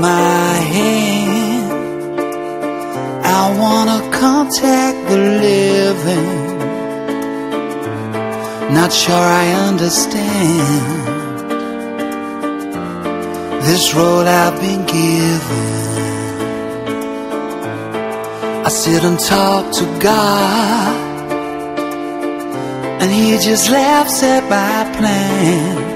My hand. I wanna contact the living. Not sure I understand this road I've been given. I sit and talk to God, and He just laughs at my plans.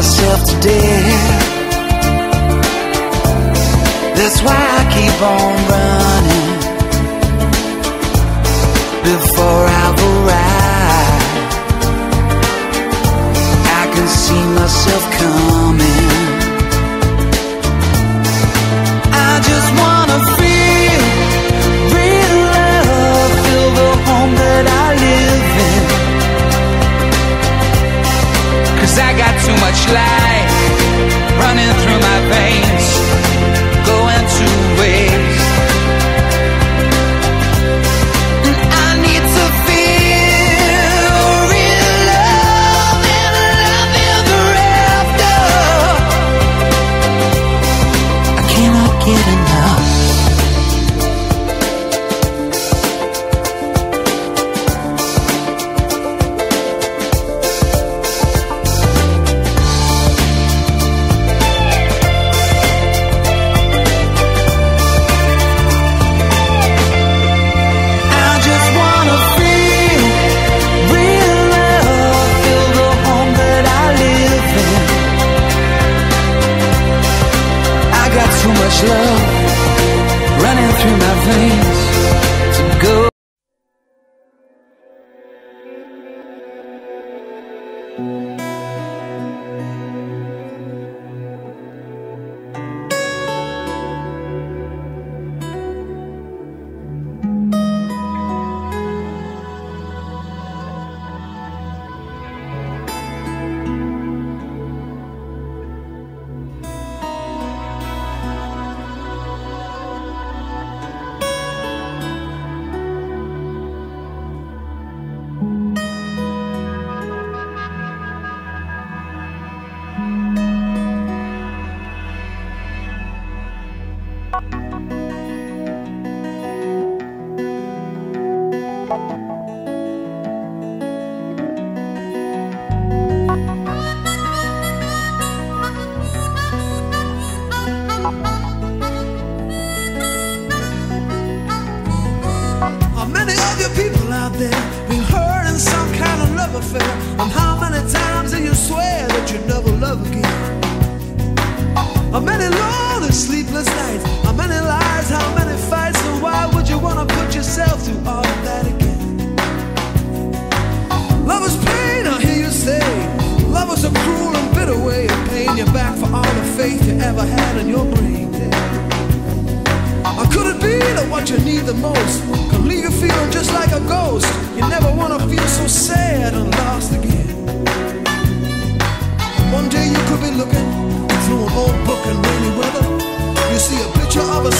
Myself to death. That's why I keep on running before I've arrived. I can see myself coming. And how many times do you swear that you never love again? How many lonely, sleepless nights? How many lies? How many fights? And why would you wanna put yourself through all of that again? Love is pain, I hear you say. Love is a cruel and bitter way of paying you back for all the faith you ever had in your brain. Or could it be that what you need the most leave you feeling just like a ghost? You never wanna feel so sad and lost again. One day you could be looking through an old book in rainy weather. You see a picture of her